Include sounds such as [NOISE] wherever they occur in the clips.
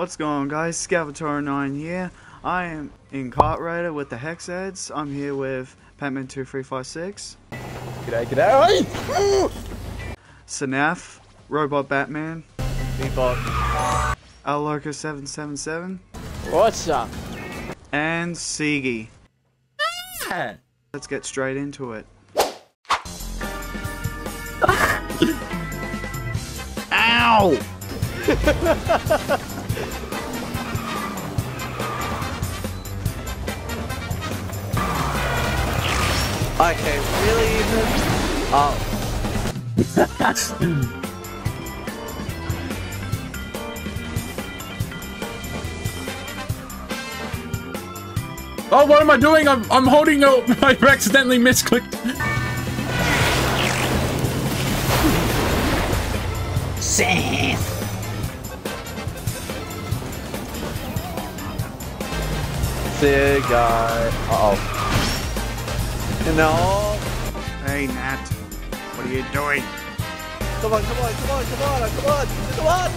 What's going on guys, Scavator9 here. I am in Kart Rider with the Hex Heads. I'm here with Patman2356. G'day, g'day. Sanaf, Robot Batman, Bebop. Aloka777, What's up? and Sigi. Let's get straight into it. [LAUGHS] Ow! [LAUGHS] Okay, really even? Oh. [LAUGHS] Oh, what am I doing? I'm, I'm holding a, [LAUGHS] I accidentally misclicked. Dear guy. Uh oh. No. Hey Nat, what are you doing? Come on, come on, come on, come on, come on, come on.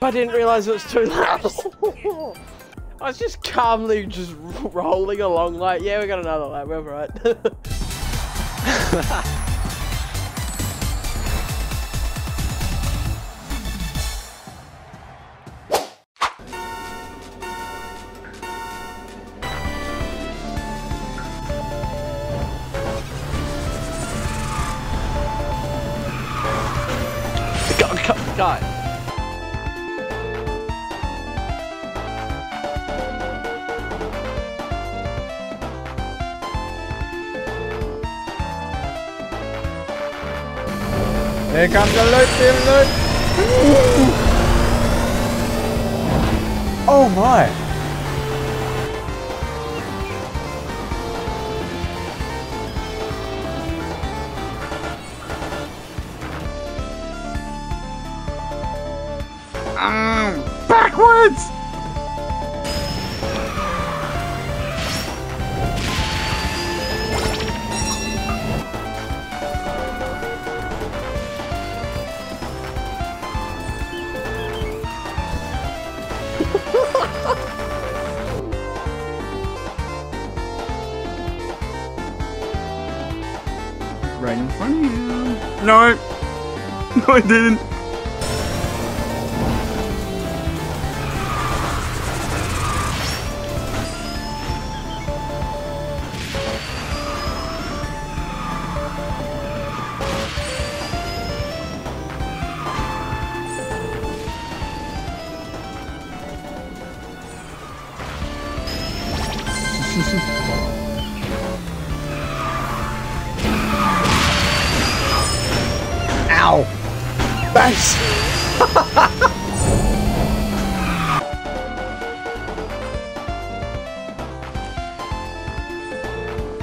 [LAUGHS] I didn't realize it was too loud. [LAUGHS] I was just calmly just rolling along like, yeah, we got another lap, we're right. [LAUGHS] Go, go, guy. Here comes the loot, the loot. Oh my. Ow! Backwards! [LAUGHS] right in front of you. No! [LAUGHS] No, I didn't. Thanks. [LAUGHS]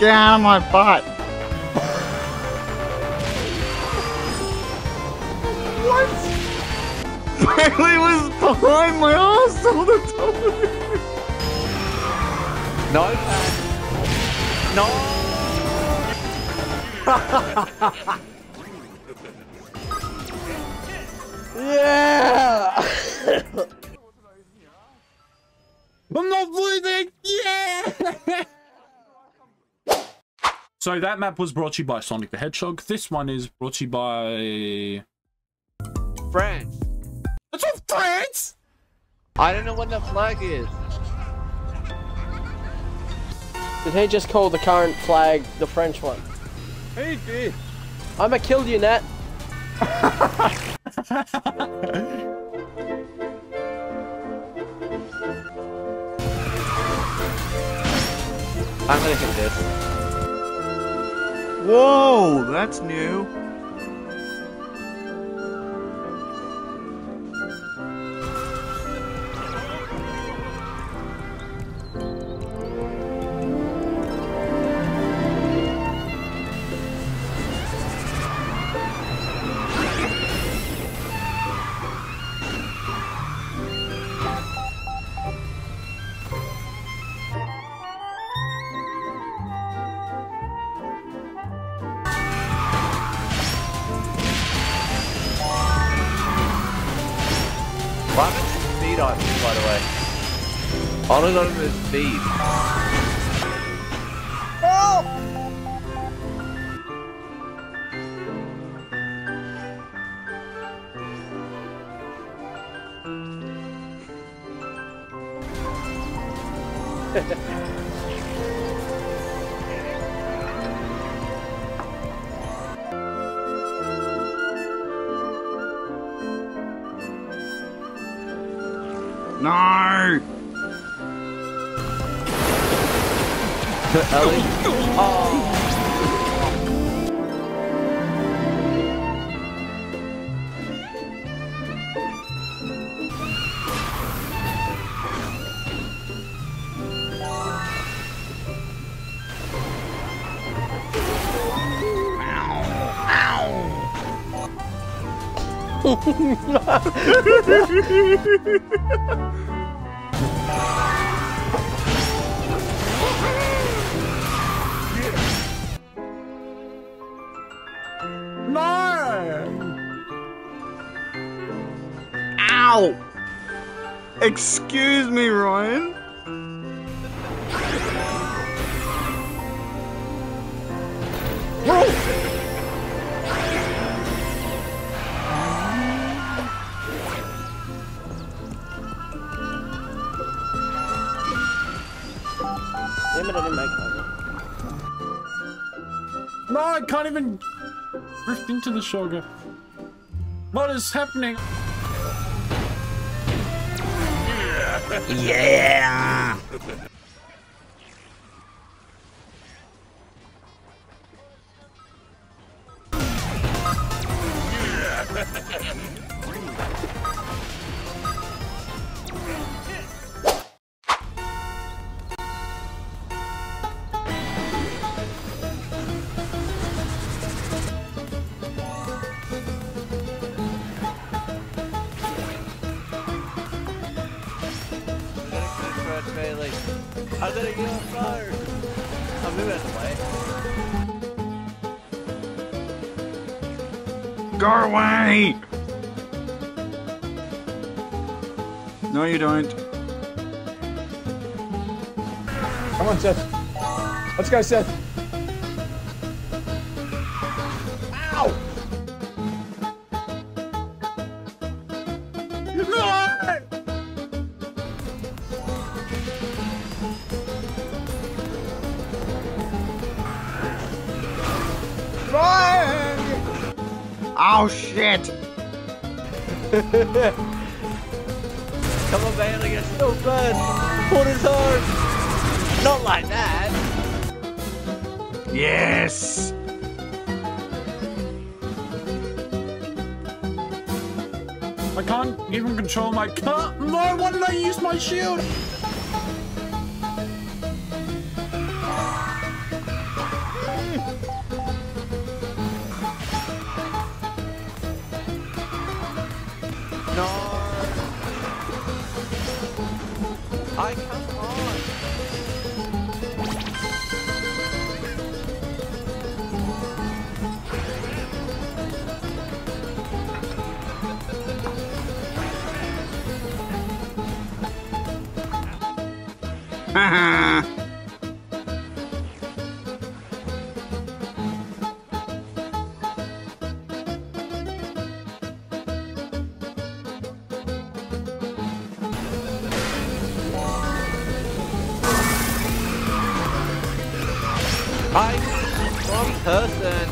Get out of my butt! what? Bailey was behind my ass all the time! No, Pat. No. [LAUGHS] yeah! [LAUGHS] I'm not bleeding. Yeah. [LAUGHS] so that map was brought to you by Sonic the Hedgehog. This one is brought to you by. France. It's from France. I don't know what the flag is. Did he just call the current flag the French one? He did. I'ma kill you, Nat. [LAUGHS] I'm gonna hit this. Whoa, that's new. Why am I speed items, by the way? I only got him with speed. No! Ellie. [LAUGHS] No! [LAUGHS] Oh. [LAUGHS] Ow! Excuse me, Ryan. It, I didn't make it. No, I can't even drift into the sugar. What is happening? Yeah! I'm gonna get on fire. I'm moving out the way. Go away! No, you don't. Come on, Seth. Let's go, Seth. Oh shit! Come on, Bailey, you're so good. Hold his arm. Not like that. Yes! I can't even control my car. No, why did I use my shield? No. I come on. Haha! [LAUGHS] person.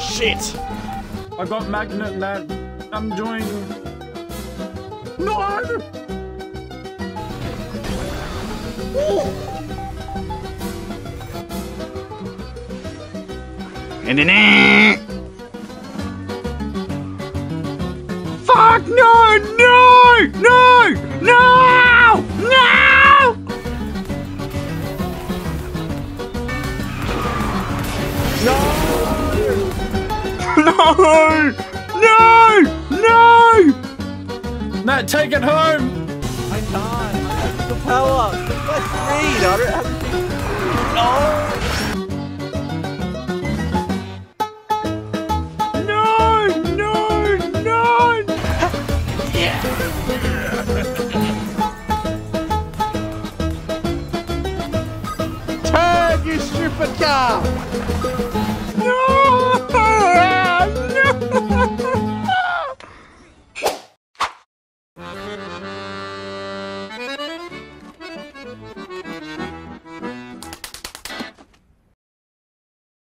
Shit! I got magnet that I'm doing. No! And then. Fuck no! No! No! No! me! No! No! Matt, take it home! I can't. Uh, That's the power. That's me. I don't have to. No. No! No! Turn, you stupid car!